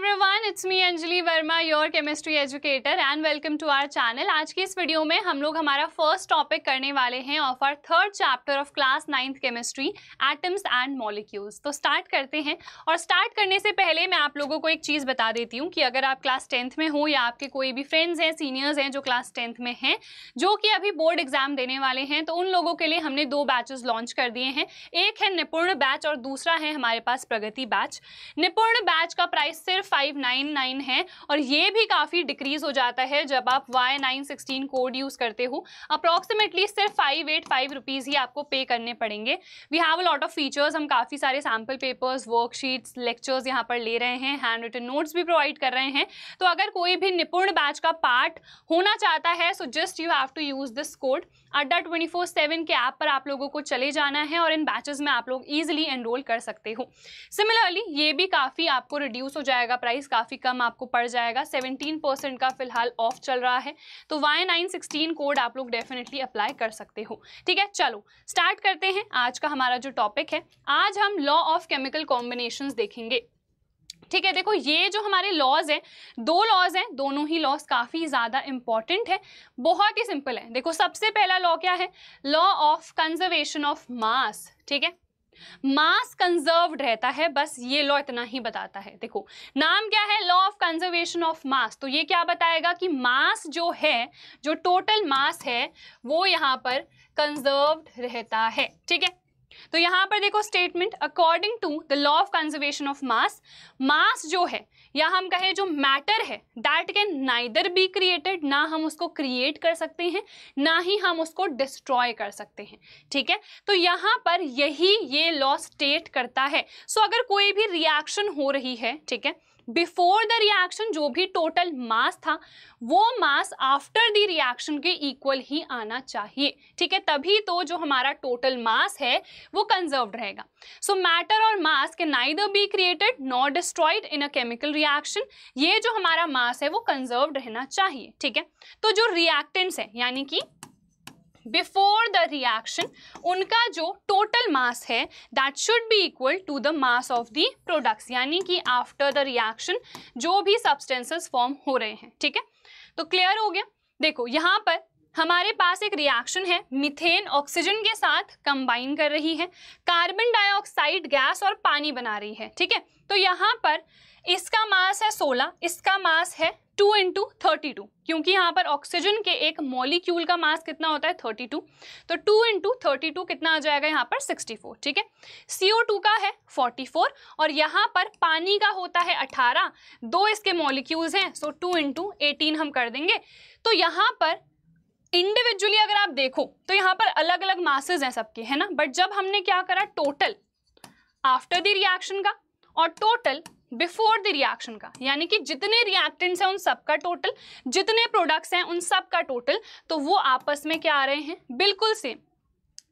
Everyone it's me Anjali Verma your chemistry educator and welcome to our channel आज की इस video में हम लोग हमारा फ़र्स्ट टॉपिक करने वाले हैं of our third chapter of class ninth chemistry atoms and molecules तो स्टार्ट करते हैं। और स्टार्ट करने से पहले मैं आप लोगों को एक चीज़ बता देती हूँ कि अगर आप क्लास टेंथ में हो या आपके कोई भी फ्रेंड्स हैं सीनियर्स हैं जो क्लास टेंथ में हैं, जो कि अभी बोर्ड एग्ज़ाम देने वाले हैं तो उन लोगों के लिए हमने दो बैचेस लॉन्च कर दिए हैं। एक है निपुण बैच और दूसरा है हमारे पास प्रगति बैच निपुण बैच का प्राइस सिर्फ़ फाइव नाइन नाइन है और ये भी काफ़ी डिक्रीज हो जाता है जब आप Y nine sixteen code use करते हो। अप्रॉक्सीमेटली सिर्फ़ फाइव एट फाइव रुपीज़ ही आपको पे करने पड़ेंगे। We have a lot of features हम काफ़ी सारे सैंपल पेपर्स वर्कशीट्स लेक्चर्स यहाँ पर ले रहे हैं हैंड रिटन नोट्स भी प्रोवाइड कर रहे हैं। तो अगर कोई भी निपुण बैच का पार्ट होना चाहता है so just you have to use this code Adda twenty four seven के ऐप पर आप लोगों को चले जाना है और इन बैचेस में आप लोग ईजिली एनरोल कर सकते हो। सिमिलरली ये भी काफ़ी आपको रिड्यूस हो जाएगा। प्राइस काफ़ी कम आपको पड़ जाएगा। सेवनटीन परसेंट का फ़िलहाल ऑफ़ चल रहा है। तो वाई नाइन सिक्सटीन कोड आप लोग डेफिनेटली अप्लाई कर सकते हो। ठीक है, चलो, स्टार्ट करते हैं। आज का हमारा जो टॉपिक है, आज हम लॉ ऑफ़ केमिकल कॉम्बिनेशन देखेंगे। ठीक है, देखो, ये जो हमारे लॉज हैं, दो लॉज हैं, दोनों ही लॉज काफ़ी ज़्यादा इंपॉर्टेंट है। बहुत ही सिंपल है। देखो, सबसे पहला लॉ क्या है? Law of conservation of mass. ठीक है मास कंजर्व्ड रहता है, बस ये लॉ इतना ही बताता है। देखो, नाम क्या है? Law of conservation of mass तो ये क्या बताएगा कि मास जो है, जो टोटल मास है, वो यहाँ पर कंजर्व्ड रहता है। ठीक है? तो यहाँ पर देखो statement according to the law of conservation of mass mass जो है या हम कहें जो मैटर है that can neither be created ना हम उसको क्रिएट कर सकते हैं ना ही हम उसको डिस्ट्रॉय कर सकते हैं। ठीक है? तो यहाँ पर यही ये लॉ स्टेट करता है। सो so, अगर कोई भी रिएक्शन हो रही है ठीक है? बिफोर द रिएक्शन जो भी टोटल मास था, वो मास आफ्टर द रिएक्शन के इक्वल ही आना चाहिए। ठीक है? तभी तो जो हमारा टोटल मास है, वो कंजर्व रहेगा। सो मैटर और मास के neither be created not destroyed in a chemical reaction ये जो हमारा मास है, वो कंजर्व रहना चाहिए। ठीक है? तो जो रिएक्टेंट्स है, यानी कि बिफोर द रिएक्शन उनका जो टोटल मास है that should be equal to the mass of the products यानी कि आफ्टर द रिएक्शन जो भी सब्सटेंसेस फॉर्म हो रहे हैं, ठीक है? तो क्लियर हो गया? देखो, यहाँ पर हमारे पास एक रिएक्शन है मिथेन ऑक्सीजन के साथ कंबाइन कर रही है कार्बन डाइऑक्साइड गैस और पानी बना रही है, ठीक है? तो यहाँ पर इसका मास है 16 इसका मास है टू इंटू थर्टी क्योंकि यहाँ पर ऑक्सीजन के एक मॉलिक्यूल का मास कितना होता है? थर्टी टू तो टू इंटू थर्टी कितना आ जाएगा यहाँ पर? सिक्सटी फोर ठीक है? सीओ टू का है फोर्टी फोर और यहाँ पर पानी का होता है अठारह, दो इसके मॉलिक्यूल्स हैं सो टू इंटू एटीन हम कर देंगे। तो यहाँ पर इंडिविजुअली अगर आप देखो तो यहाँ पर अलग अलग मासेज हैं सबके, है ना? बट जब हमने क्या करा? टोटल आफ्टर द रिएक्शन का, और टोटल बिफोर द रिएक्शन का, यानी कि जितने रिएक्टेंट्स हैं उन सब का टोटल जितने प्रोडक्ट्स हैं उन सब का टोटल तो वो आपस में क्या आ रहे हैं? बिल्कुल सेम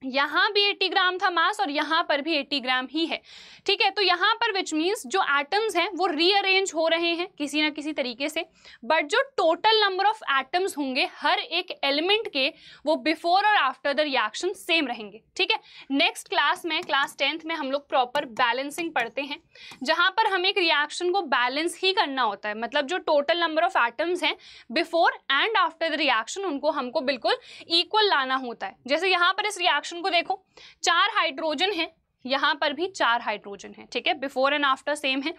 यहाँ भी 80 ग्राम था मास और यहाँ पर भी 80 ग्राम ही है। ठीक है तो यहाँ पर विच मीन्स जो एटम्स हैं, वो रीअरेंज हो रहे हैं किसी ना किसी तरीके से। बट जो टोटल नंबर ऑफ़ एटम्स होंगे, हर एक एलिमेंट के वो बिफोर और आफ्टर द रिएक्शन सेम रहेंगे। ठीक है नेक्स्ट क्लास में क्लास टेंथ में हम लोग प्रॉपर बैलेंसिंग पढ़ते हैं, जहाँ पर हम एक रिएक्शन को बैलेंस ही करना होता है। मतलब जो टोटल नंबर ऑफ़ एटम्स हैं before and after the reaction उनको हमको बिल्कुल इक्वल लाना होता है। जैसे यहाँ पर इस रिएक्शन रिएक्शन को देखो। चार हाइड्रोजन है, यहाँ पर भी चार हाइड्रोजन है, ठीक है? बिफोर एंड आफ्टर सेम है।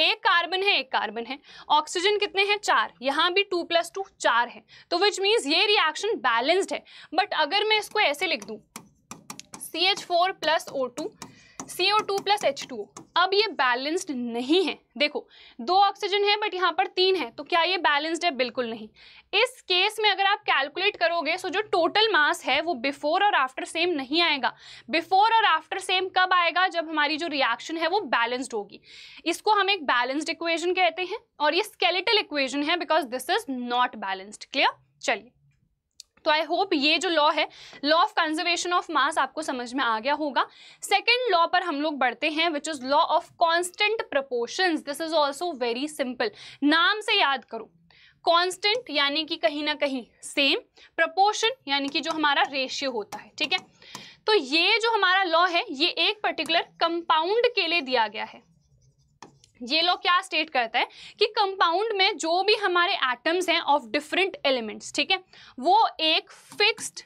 एक कार्बन है, एक कार्बन है। ऑक्सीजन कितने हैं? चार। यहाँ भी टू प्लस टू चार है। तो विच मीन्स ये रिएक्शन बैलेंस्ड है। बट अगर मैं इसको ऐसे लिख दूँ C H four plus O two C O two plus H two अब ये बैलेंस्ड नहीं है। देखो, दो ऑक्सीजन है बट यहाँ पर तीन है तो क्या ये बैलेंस्ड है? बिल्कुल नहीं। इस केस में अगर आप कैलकुलेट करोगे सो जो टोटल मास है, वो बिफोर और आफ्टर सेम नहीं आएगा। बिफोर और आफ्टर सेम कब आएगा? जब हमारी जो रिएक्शन है, वो बैलेंस्ड होगी। इसको हम एक बैलेंस्ड इक्वेशन कहते हैं, और ये स्केलेटल इक्वेशन है because this is not balanced clear चलिए। तो आई होप ये जो लॉ है law of conservation of mass आपको समझ में आ गया होगा। सेकेंड लॉ पर हम लोग बढ़ते हैं which is law of constant proportion this is also very simple नाम से याद करो। कांस्टेंट यानी कि कहीं ना कहीं सेम प्रपोर्शन यानी कि जो हमारा रेशियो होता है, ठीक है? तो ये जो हमारा लॉ है, ये एक पर्टिकुलर कंपाउंड के लिए दिया गया है। ये लोग क्या स्टेट करता है कि कंपाउंड में जो भी हमारे एटम्स हैं ऑफ़ डिफरेंट एलिमेंट्स ठीक है? वो एक फिक्स्ड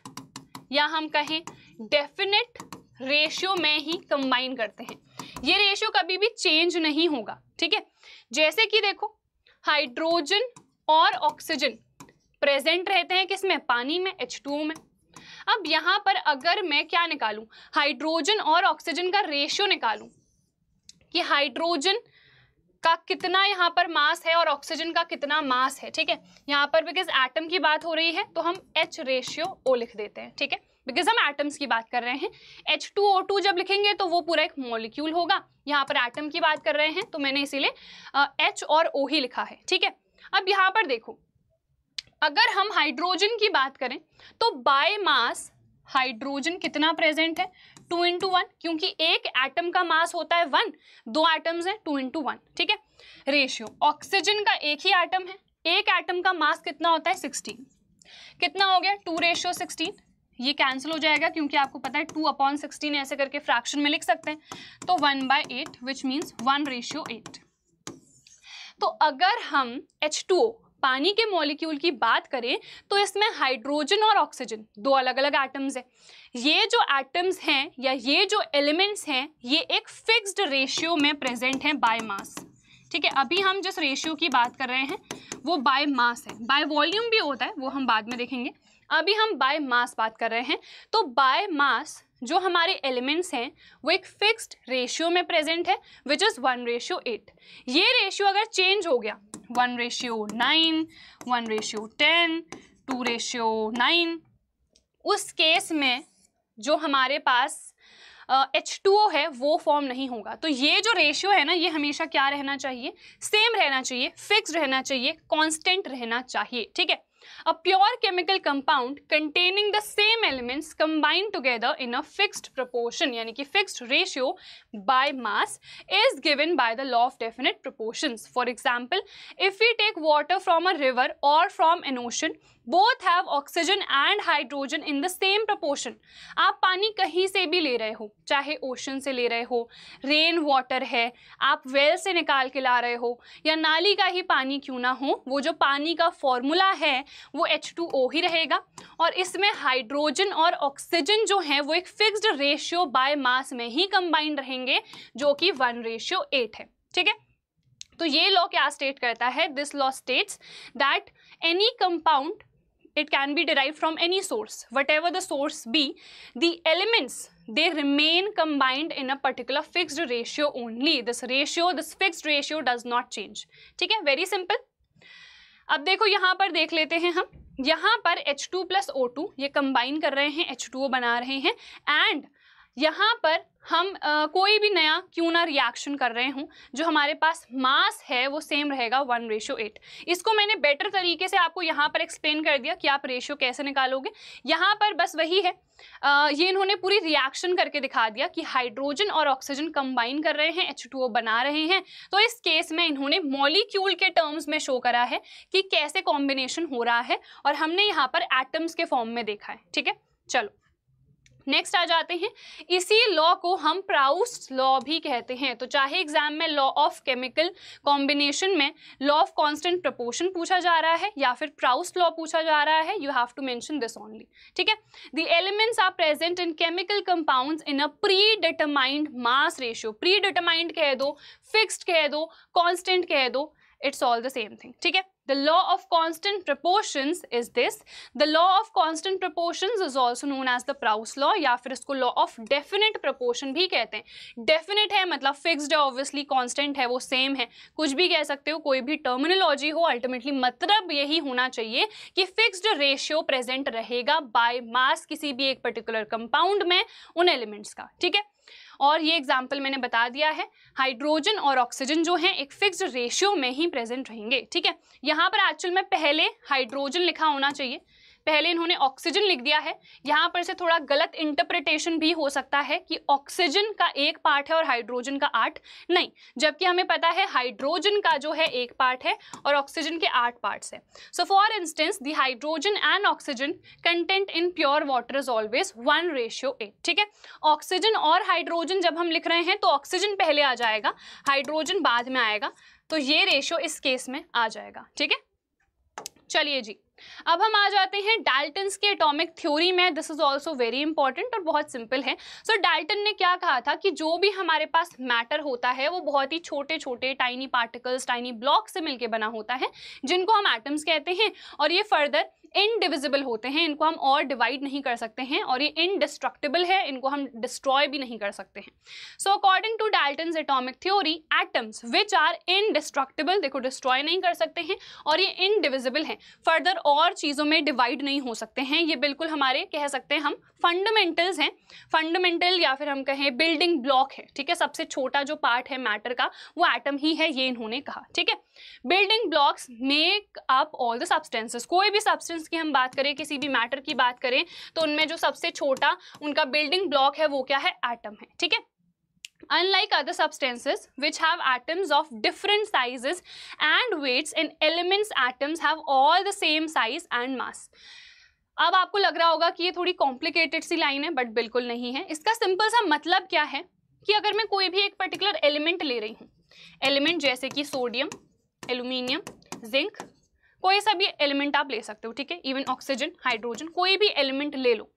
या हम कहें डेफिनेट रेशियो में ही कंबाइन करते हैं। ये रेशियो कभी भी चेंज नहीं होगा, ठीक है? जैसे कि देखो हाइड्रोजन और ऑक्सीजन प्रेजेंट रहते हैं किसमें पानी में एच में। अब यहाँ पर अगर मैं क्या निकालूं? हाइड्रोजन और ऑक्सीजन का रेशियो निकालूं, कि हाइड्रोजन का कितना यहाँ पर मास है और ऑक्सीजन का कितना मास है, ठीक है? यहाँ पर बिकॉज़ एटम की बात हो रही है तो हम एच रेशियो ओ लिख देते हैं, ठीक है? बिकॉज़ हम एटम्स की बात कर रहे हैं एच टू ओ टू जब लिखेंगे तो वो पूरा एक मॉलिक्यूल होगा। यहाँ पर एटम की बात कर रहे हैं तो मैंने इसीलिए एच और ओ ही लिखा है, ठीक है? अब यहाँ पर देखो, अगर हम हाइड्रोजन की बात करें तो बाय मास हाइड्रोजन कितना प्रेजेंट है? टू इंटू वन क्योंकि एक एटम का मास होता है वन दो एटम्स हैं टू इंटू वन ठीक है? रेशियो ऑक्सीजन का एक ही एटम है, एक एटम का मास कितना होता है? सिक्सटीन कितना हो गया? टू रेशियो सिक्सटीन ये कैंसिल हो जाएगा क्योंकि आपको पता है टू अपॉन सिक्सटीन ऐसे करके फ्रैक्शन में लिख सकते हैं। तो one by eight which means one ratio eight तो अगर हम एच टू ओ पानी के मॉलिक्यूल की बात करें तो इसमें हाइड्रोजन और ऑक्सीजन दो अलग अलग एटम्स हैं। ये जो एटम्स हैं या ये जो एलिमेंट्स हैं, ये एक फिक्स्ड रेशियो में प्रेजेंट हैं बाय मास ठीक है, अभी हम जिस रेशियो की बात कर रहे हैं, वो बाय मास है। बाय वॉल्यूम भी होता है, वो हम बाद में देखेंगे। अभी हम बाय मास बात कर रहे हैं तो बाय मास जो हमारे एलिमेंट्स हैं, वो एक फिक्स्ड रेशियो में प्रेजेंट है which is one ratio eight ये रेशियो अगर चेंज हो गया one ratio nine one ratio ten two ratio nine उस केस में जो हमारे पास एच टू ओ है, वो फॉर्म नहीं होगा। तो ये जो रेशियो है ना, ये हमेशा क्या रहना चाहिए? सेम रहना चाहिए फिक्स रहना चाहिए कांस्टेंट रहना चाहिए, ठीक है? A pure chemical compound containing the same elements combined together in a fixed proportion यानी कि fixed ratio by mass is given by the law of definite proportions. For example, if we take water from a river or from an ocean, both have oxygen and hydrogen in the same proportion आप पानी कहीं से भी ले रहे हो, चाहे ocean से ले रहे हो रेन वाटर है, आप वेल से निकाल के ला रहे हो, या नाली का ही पानी क्यों ना हो, वो जो पानी का फॉर्मूला है, वो एच टू ओ ही रहेगा। और इसमें हाइड्रोजन और ऑक्सीजन जो है, वो एक फिक्स्ड रेशियो बाय मास में ही कंबाइंड रहेंगे, जो कि वन रेशियो एट है। ठीक है? तो ये लॉ क्या स्टेट करता है? This law states that any compound it can be derived from any source whatever the source be the elements they remain combined in a particular fixed ratio only this ratio this fixed ratio does not change ठीक है very simple अब देखो यहाँ पर देख लेते हैं हम यहाँ पर H2 टू प्लस ओ ये कंबाइन कर रहे हैं H2O बना रहे हैं एंड यहाँ पर हम आ, कोई भी नया क्यों ना रिएक्शन कर रहे हूँ जो हमारे पास मास है वो सेम रहेगा वन रेशियो एट इसको मैंने बेटर तरीके से आपको यहाँ पर एक्सप्लेन कर दिया कि आप रेशियो कैसे निकालोगे. यहाँ पर बस वही है आ, ये इन्होंने पूरी रिएक्शन करके दिखा दिया कि हाइड्रोजन और ऑक्सीजन कंबाइन कर रहे हैं एच बना रहे हैं. तो इस केस में इन्होंने मॉलिक्यूल के टर्म्स में शो करा है कि कैसे कॉम्बिनेशन हो रहा है और हमने यहाँ पर एटम्स के फॉर्म में देखा है. ठीक है? चलो. नेक्स्ट आ जाते हैं। इसी लॉ को हम प्राउस लॉ भी कहते हैं। तो चाहे एग्ज़ाम में लॉ ऑफ़ केमिकल कॉम्बिनेशन में लॉ ऑफ़ कांस्टेंट प्रपोर्शन पूछा जा रहा है या फिर प्राउस लॉ पूछा जा रहा है you have to mention this only ठीक है? The elements are present in chemical compounds in a predetermined mass ratio predetermined कह दो फिक्स्ड कह दो कॉन्स्टेंट कह दो। It's all the same thing ठीक है? The law of constant proportion is this the law of constant proportion is also known as the Proust law या फिर इसको लॉ ऑफ़ डेफिनेट प्रपोर्शन भी कहते हैं। डेफिनेट है मतलब फिक्सड है ऑब्वियसली कॉन्स्टेंट है, वो सेम है। कुछ भी कह सकते हो, कोई भी टर्मिनोलॉजी हो अल्टीमेटली मतलब यही होना चाहिए कि फिक्सड रेशियो प्रेजेंट रहेगा बाय मास किसी भी एक पर्टिकुलर कंपाउंड में उन एलिमेंट्स का। ठीक है? और ये एग्ज़ाम्पल मैंने बता दिया है हाइड्रोजन और ऑक्सीजन जो है, एक फिक्स रेशियो में ही प्रेजेंट रहेंगे, ठीक है? यहाँ पर एक्चुअल में पहले हाइड्रोजन लिखा होना चाहिए पहले इन्होंने ऑक्सीजन लिख दिया है। यहाँ पर से थोड़ा गलत इंटरप्रिटेशन भी हो सकता है कि ऑक्सीजन का एक पार्ट है और हाइड्रोजन का आठ। नहीं, जबकि हमें पता है हाइड्रोजन का जो है एक पार्ट है और ऑक्सीजन के आठ पार्ट्स है। So for instance the hydrogen and oxygen content in pure water is always one ratio eight ठीक है? ऑक्सीजन और हाइड्रोजन जब हम लिख रहे हैं तो ऑक्सीजन पहले आ जाएगा हाइड्रोजन बाद में आएगा तो ये रेशियो इस केस में आ जाएगा, ठीक है? चलिए जी। अब हम आ जाते हैं डाल्टन के एटॉमिक थ्योरी में। This is also very important और बहुत सिंपल है। सो so, डाल्टन ने क्या कहा था कि जो भी हमारे पास मैटर होता है वो बहुत ही छोटे छोटे टाइनी पार्टिकल्स टाइनी ब्लॉक से मिलकर बना होता है जिनको हम एटम्स कहते हैं। और ये फर्दर इनडिविजिबल होते हैं इनको हम और डिवाइड नहीं कर सकते हैं और ये इनडिस्ट्रक्टिबल है इनको हम डिस्ट्रॉय भी नहीं कर सकते हैं। So according to Dalton atomic theory atoms which are indestructible देखो डिस्ट्रॉय नहीं कर सकते हैं और ये इनडिविजिबल हैं। फर्दर और चीज़ों में डिवाइड नहीं हो सकते हैं। ये बिल्कुल हमारे, कह सकते हैं हम फंडामेंटल्स हैं। फंडामेंटल या फिर हम कहें बिल्डिंग ब्लॉक है, ठीक है? सबसे छोटा जो पार्ट है मैटर का, वो एटम ही है, ये इन्होंने कहा, ठीक है? Building blocks make up all the substances कोई भी सब्सटेंस की हम बात करें, किसी भी मैटर की बात करें तो उनमें जो सबसे छोटा उनका बिल्डिंग ब्लॉक है, वो क्या है? एटम है, ठीक है? Unlike other substances, which have atoms of different sizes and weights, in elements, atoms have all the same size and mass. अब आपको लग रहा होगा कि ये थोड़ी कॉम्प्लिकेटेड सी लाइन है बट बिल्कुल नहीं है। इसका सिंपल सा मतलब क्या है कि अगर मैं कोई भी एक पर्टिकुलर एलिमेंट ले रही हूँ एलिमेंट जैसे कि सोडियम एल्यूमिनियम जिंक कोई सा भी एलिमेंट आप ले सकते हो, ठीक है? इवन ऑक्सीजन हाइड्रोजन कोई भी एलिमेंट ले लो।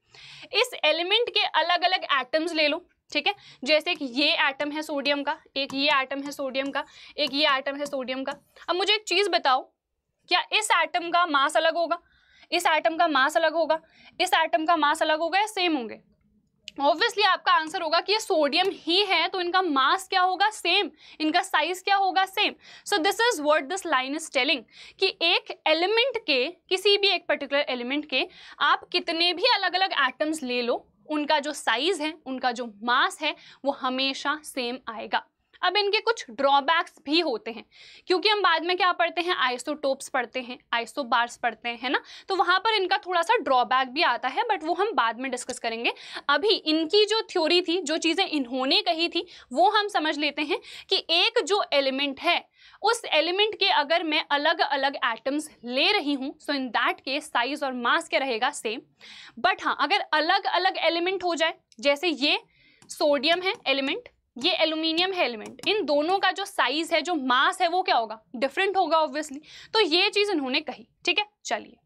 इस एलिमेंट के अलग अलग एटम्स ले लो। ठीक है? जैसे कि ये एटम है सोडियम का, एक ये एटम है सोडियम का, एक ये एटम है सोडियम का। अब मुझे एक चीज़ बताओ, क्या इस एटम का मास अलग होगा? इस एटम का मास अलग होगा? इस एटम का मास अलग होगा या सेम होंगे? ऑब्वियसली आपका आंसर होगा कि ये सोडियम ही है तो इनका मास क्या होगा? सेम इनका साइज़ क्या होगा? Same so this is word this line is telling कि एक एलिमेंट के, किसी भी एक पर्टिकुलर एलिमेंट के, आप कितने भी अलग अलग एटम्स ले लो उनका जो साइज़ है, उनका जो मास है, वो हमेशा सेम आएगा। अब इनके कुछ ड्रॉबैक्स भी होते हैं, क्योंकि हम बाद में क्या पढ़ते हैं? आइसोटोप्स पढ़ते हैं आइसोबार्स पढ़ते हैं, है ना? तो वहाँ पर इनका थोड़ा सा ड्रॉबैक भी आता है बट वो हम बाद में डिस्कस करेंगे। अभी इनकी जो थ्योरी थी, जो चीज़ें इन्होंने कही थी, वो हम समझ लेते हैं कि एक जो एलिमेंट है उस एलिमेंट के अगर मैं अलग अलग एटम्स ले रही हूँ so in that case size और मास क्या रहेगा? सेम बट हाँ अगर अलग अलग एलिमेंट हो जाए, जैसे ये सोडियम है एलिमेंट ये एल्यूमिनियम है एलिमेंट इन दोनों का जो साइज़ है, जो मास है, वो क्या होगा? डिफरेंट होगा ऑब्वियसली तो ये चीज़ इन्होंने कही, ठीक है? चलिए।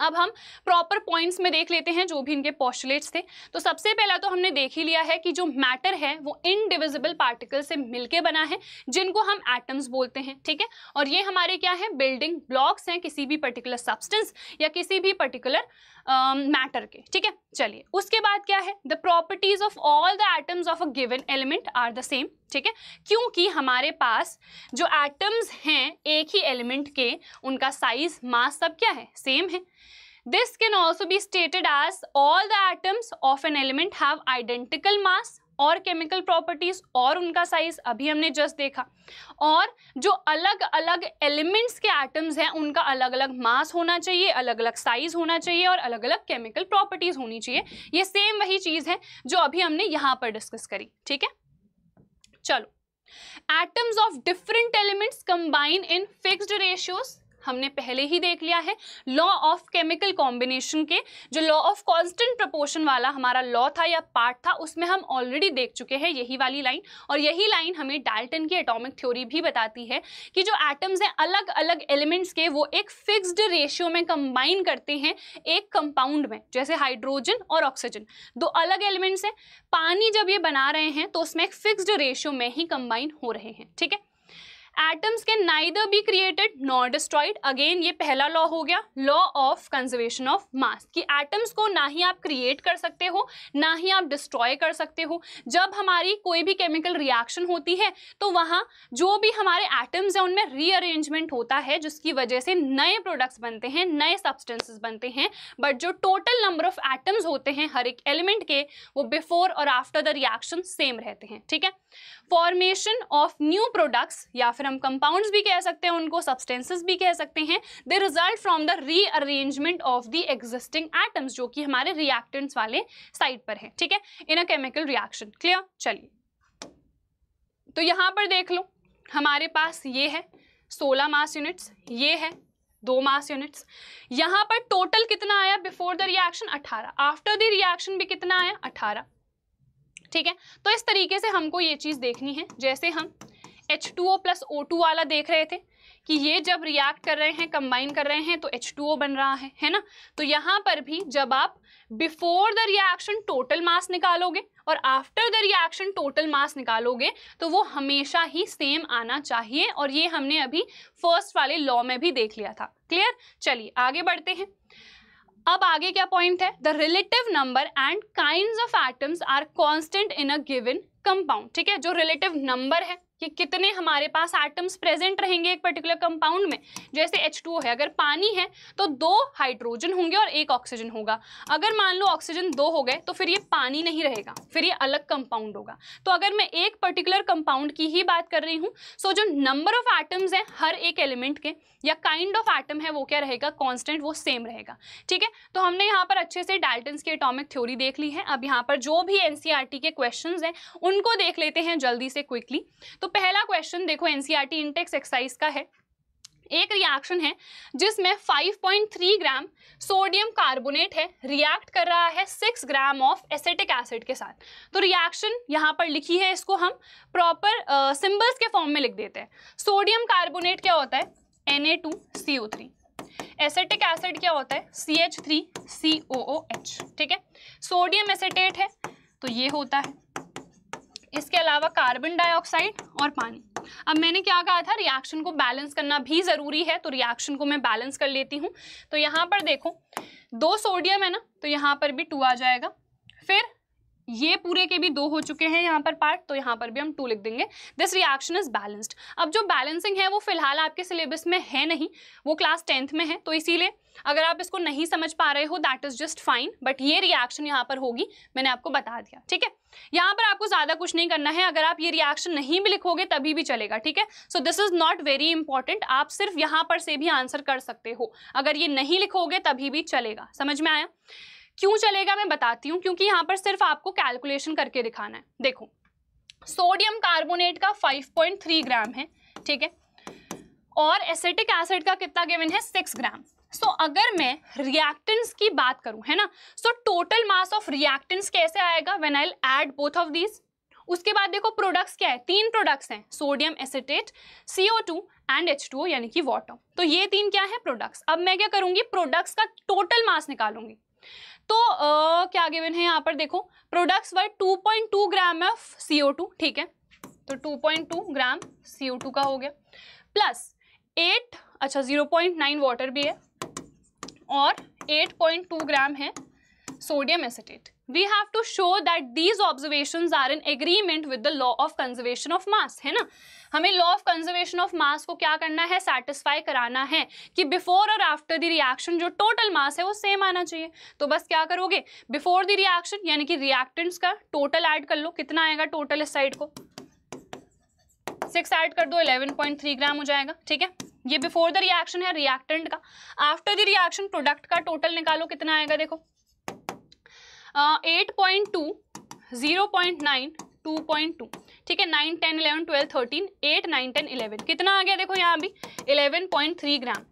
अब हम प्रॉपर पॉइंट्स में देख लेते हैं जो भी इनके पॉस्टुलेट्स थे। तो सबसे पहला तो हमने देख ही लिया है कि जो मैटर है, वो इनडिविजिबल पार्टिकल से मिलके बना है, जिनको हम एटम्स बोलते हैं, ठीक है? और ये हमारे क्या है? बिल्डिंग ब्लॉक्स हैं, किसी भी पर्टिकुलर सब्सटेंस या किसी भी पर्टिकुलर मैटर uh, के ठीक है? चलिए उसके बाद क्या है? The properties of all the atoms of a given element are the same ठीक है? क्योंकि हमारे पास जो एटम्स हैं एक ही एलिमेंट के उनका साइज़ मास सब क्या है? सेम है। This can also be stated as all the atoms of an element have identical mass और केमिकल प्रॉपर्टीज़ और उनका साइज़ अभी हमने जस्ट देखा। और जो अलग अलग एलिमेंट्स के एटम्स हैं, उनका अलग अलग मास होना चाहिए अलग अलग साइज़ होना चाहिए और अलग अलग केमिकल प्रॉपर्टीज़ होनी चाहिए। ये सेम वही चीज़ है जो अभी हमने यहाँ पर डिस्कस करी, ठीक है? चलो। Atoms of different elements combine in fixed ratios हमने पहले ही देख लिया है लॉ ऑफ़ केमिकल कॉम्बिनेशन के, जो लॉ ऑफ़ कांस्टेंट प्रपोर्शन वाला हमारा लॉ था या पार्ट था, उसमें हम ऑलरेडी देख चुके हैं यही वाली लाइन और यही लाइन हमें डाल्टन की एटॉमिक थ्योरी भी बताती है कि जो एटम्स हैं अलग अलग एलिमेंट्स के, वो एक फिक्स्ड रेशियो में कंबाइन करते हैं एक कंपाउंड में, जैसे हाइड्रोजन और ऑक्सीजन दो अलग एलिमेंट्स हैं, पानी जब ये बना रहे हैं तो उसमें एक फिक्स्ड रेशियो में ही कंबाइन हो रहे हैं, ठीक है? Atoms can neither be created nor destroyed again, ये पहला लॉ हो गया, law of conservation of mass, कि एटम्स को ना ही आप क्रिएट कर सकते हो, ना ही आप डिस्ट्रॉय कर सकते हो। जब हमारी कोई भी केमिकल रिएक्शन होती है तो वहाँ जो भी हमारे एटम्स हैं, उनमें रीअरेंजमेंट होता है, जिसकी वजह से नए प्रोडक्ट्स बनते हैं, नए सब्सटेंसेस बनते हैं। बट जो टोटल नंबर ऑफ़ एटम्स होते हैं, हर एक एलिमेंट के, वो बिफोर और आफ्टर द रिएक्शन सेम रहते हैं, ठीक है? फॉर्मेशन ऑफ़ न्यू प्रोडक्ट्स या फिर हम कंपाउंड्स भी कह सकते हैं, उनको सब्सटेंसेस भी कह सकते हैं। They result from the rearrangement of the existing atoms जो कि हमारे रिएक्टेंट्स वाले साइड पर है, ठीक है? In a chemical reaction clear चलिए। तो यहाँ पर देख लो, हमारे पास ये है 16 मास यूनिट्स ये है, दो मास यूनिट्स यहाँ पर टोटल कितना आया before the reaction 18 after the reaction भी कितना आया? 18 ठीक है? तो इस तरीके से हमको ये चीज़ देखनी है। जैसे हम H2O प्लस ओ टू वाला देख रहे थे कि ये जब रिएक्ट कर रहे हैं कंबाइन कर रहे हैं तो H2O बन रहा है है ना? तो यहाँ पर भी जब आप before the reaction total mass निकालोगे और after the reaction total mass निकालोगे तो वो हमेशा ही सेम आना चाहिए और ये हमने अभी फ़र्स्ट वाले लॉ में भी देख लिया था। क्लियर चलिए, आगे बढ़ते हैं। अब आगे क्या पॉइंट है? The relative number and kind of atoms are constant in a given compound ठीक है? जो रिलेटिव नंबर है कि कितने हमारे पास एटम्स प्रेजेंट रहेंगे एक पर्टिकुलर कंपाउंड में। जैसे H2O है, अगर पानी है तो दो हाइड्रोजन होंगे और एक ऑक्सीजन होगा। अगर मान लो ऑक्सीजन दो हो गए तो फिर ये पानी नहीं रहेगा, फिर ये अलग कंपाउंड होगा। तो अगर मैं एक पर्टिकुलर कंपाउंड की ही बात कर रही हूँ सो जो नंबर ऑफ़ एटम्स हैं हर एक एलिमेंट के, या काइंड ऑफ़ एटम है वो क्या रहेगा कॉन्स्टेंट वो सेम रहेगा। ठीक है? तो हमने यहाँ पर अच्छे से डाल्टन्स की एटॉमिक थ्योरी देख ली है। अब यहाँ पर जो भी एनसीईआरटी के क्वेश्चन हैं, उनको देख लेते हैं जल्दी से क्विकली तो तो पहला क्वेश्चन देखो एनसीईआरटी इंटेक्स एक्सरसाइज का है। एक रिएक्शन है जिसमें 5.3 ग्राम सोडियम कार्बोनेट है रिएक्ट कर रहा है 6 ग्राम ऑफ़ एसिटिक एसिड के साथ। तो रिएक्शन यहाँ पर लिखी है इसको हम प्रॉपर सिंबल्स uh, के फॉर्म में लिख देते हैं। सोडियम कार्बोनेट क्या होता है? Na2CO3 एसिटिक एसिड क्या होता है? CH3COOH ठीक है? सोडियम एसेटेट है तो ये होता है। इसके अलावा कार्बन डाइऑक्साइड और पानी। अब मैंने क्या कहा था रिएक्शन को बैलेंस करना भी ज़रूरी है तो रिएक्शन को मैं बैलेंस कर लेती हूँ। तो यहाँ पर देखो, दो सोडियम है ना तो यहाँ पर भी टू आ जाएगा। फिर ये पूरे के भी दो हो चुके हैं यहाँ पर पार्ट तो यहाँ पर भी हम टू लिख देंगे। दिस रिएक्शन इज़ बैलेंस्ड अब जो बैलेंसिंग है, वो फ़िलहाल आपके सिलेबस में है नहीं। वो क्लास टेंथ में है तो इसीलिए अगर आप इसको नहीं समझ पा रहे हो that is just fine but ये रिएक्शन यहाँ पर होगी, मैंने आपको बता दिया, ठीक है? यहाँ पर आपको ज़्यादा कुछ नहीं करना है। अगर आप ये रिएक्शन नहीं भी लिखोगे, तभी भी चलेगा, ठीक है? So this is not very important आप सिर्फ़ यहाँ पर से भी आंसर कर सकते हो। अगर ये नहीं लिखोगे, तभी भी चलेगा। समझ में आया? क्यों चलेगा मैं बताती हूँ क्योंकि यहाँ पर सिर्फ़ आपको कैलकुलेशन करके दिखाना है। देखो सोडियम कार्बोनेट का 5.3 ग्राम है ठीक है? और एसिटिक एसिड का कितना गिवन है? 6 ग्राम सो so, अगर मैं रिएक्टेंट्स की बात करूँ है ना? So total mass of reactants कैसे आएगा? When I add both of these उसके बाद देखो प्रोडक्ट्स क्या है? तीन प्रोडक्ट्स हैं sodium acetate CO2 and H2O यानी कि वाटर तो ये तीन क्या है? प्रोडक्ट्स अब मैं क्या करूँगी? प्रोडक्ट्स का टोटल मास निकालूँगी। तो आ, क्या गिवन है यहाँ पर देखो products were 2.2 gram of CO2 ठीक है? तो 2.2 ग्राम CO2 का हो गया। प्लस 8 अच्छा 0.9 वाटर भी है और 8.2 ग्राम है sodium acetate we have to show that these observation are in agreement with the law of conservation of mass है ना? हमें law of conservation of mass को क्या करना है? सेटिस्फाई कराना है कि बिफोर और आफ्टर द रिएक्शन जो टोटल मास है वो सेम आना चाहिए। तो बस क्या करोगे? बिफोर द रिएक्शन यानी कि रिएक्टेंट्स का टोटल ऐड कर लो। कितना आएगा टोटल इस साइड को? सिक्स ऐड कर दो इलेवन पॉइंट थ्री ग्राम हो जाएगा, ठीक है? ये बिफोर द रिएक्शन है रिएक्टेंट का। आफ्टर द रिएक्शन प्रोडक्ट का टोटल निकालो, कितना आएगा देखो? Eight point two zero point nine two point two ठीक है nine ten eleven twelve thirteen eight nine ten eleven कितना आ गया देखो यहाँ भी इलेवन पॉइंट थ्री ग्राम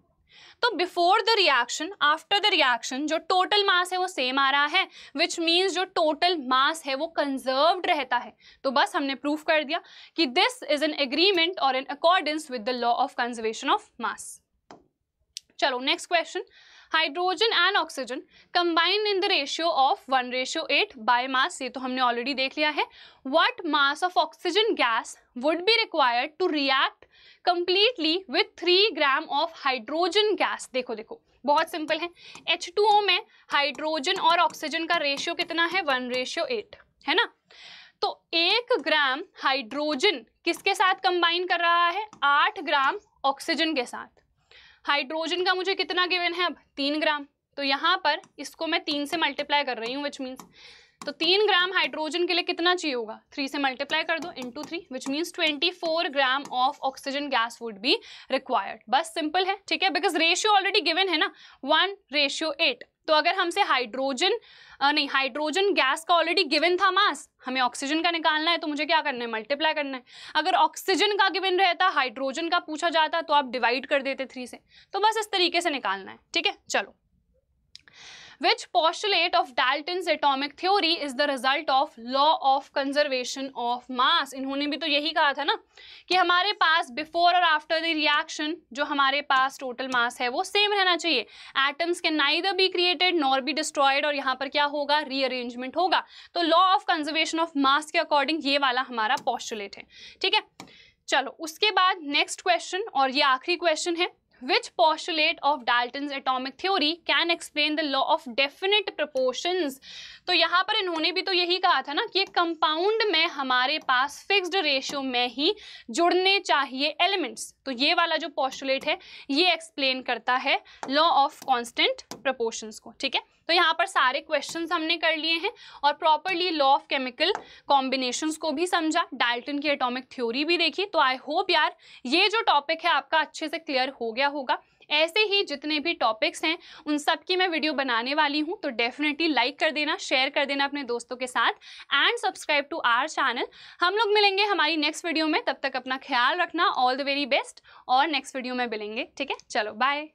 तो before the reaction after the reaction जो टोटल मास है वो सेम आ रहा है विच मीन्स जो टोटल मास है वो कंजर्व्ड रहता है। तो बस हमने प्रूफ कर दिया कि दिस इज़ एन एग्रीमेंट और in accordance with the law of conservation of mass चलो next question hydrogen and oxygen combine in the ratio of one ratio eight by mass, ये तो हमने ऑलरेडी देख लिया है। What mass of oxygen gas would be required to react completely with three gram of hydrogen gas देखो देखो, बहुत simple है। H2O में हाइड्रोजन और ऑक्सीजन का रेशियो कितना है? वन रेशियो एट, है ना? तो एक ग्राम हाइड्रोजन किसके साथ कंबाइन कर रहा है? आठ ग्राम ऑक्सीजन के साथ। हाइड्रोजन का मुझे कितना गिवन है अब? तीन ग्राम। तो यहाँ पर इसको मैं तीन से मल्टीप्लाई कर रही हूँ विच मीन्स तो तीन ग्राम हाइड्रोजन के लिए कितना चाहिए होगा? थ्री से मल्टीप्लाई कर दो into three which means twenty four gram of oxygen gas would be required बस सिंपल है, ठीक है? बिकॉज़ रेशियो ऑलरेडी गिवन है ना? वन रेशियो एट तो अगर हमसे हाइड्रोजन नहीं हाइड्रोजन गैस का ऑलरेडी गिवन था मास हमें ऑक्सीजन का निकालना है तो मुझे क्या करना है? मल्टीप्लाई करना है। अगर ऑक्सीजन का गिवन रहता हाइड्रोजन का पूछा जाता तो आप डिवाइड कर देते थ्री से। तो बस इस तरीके से निकालना है, ठीक है? चलो। Which postulate of Dalton's atomic theory is the result of law of conservation of mass. इन्होंने भी तो यही कहा था ना कि हमारे पास बिफोर और आफ्टर द रिएक्शन जो हमारे पास टोटल मास है, वो सेम रहना चाहिए। एटम्स के neither be created nor be destroyed और यहाँ पर क्या होगा? रीअरेंजमेंट होगा। तो law of conservation of mass के अकॉर्डिंग ये वाला हमारा पॉस्टुलेट है। ठीक है? चलो, उसके बाद नेक्स्ट क्वेश्चन और ये आखिरी क्वेश्चन है। Which postulate of Dalton's atomic theory can explain the law of definite proportions? तो यहाँ पर इन्होंने भी तो यही कहा था ना कि कंपाउंड में हमारे पास फिक्स्ड रेशियो में ही जुड़ने चाहिए एलिमेंट्स तो ये वाला जो पॉस्टुलेट है, ये एक्सप्लेन करता है लॉ ऑफ़ कांस्टेंट प्रपोर्शंस को, ठीक है? तो यहाँ पर सारे क्वेश्चन हमने कर लिए हैं और properly law of chemical combination को भी समझा। डाल्टन की एटॉमिक थ्योरी भी देखी। तो आई होप यार ये जो टॉपिक है आपका अच्छे से क्लियर हो गया होगा। ऐसे ही जितने भी टॉपिक्स हैं, उन सब की मैं वीडियो बनाने वाली हूँ। तो डेफिनेटली लाइक कर देना शेयर कर देना अपने दोस्तों के साथ। And subscribe to our channel हम लोग मिलेंगे हमारी नेक्स्ट वीडियो में। तब तक अपना ख्याल रखना। ऑल द वेरी बेस्ट और नेक्स्ट वीडियो में मिलेंगे। ठीक है? चलो बाय